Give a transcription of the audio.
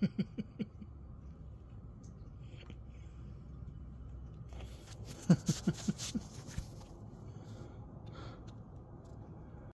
Ha ha ha.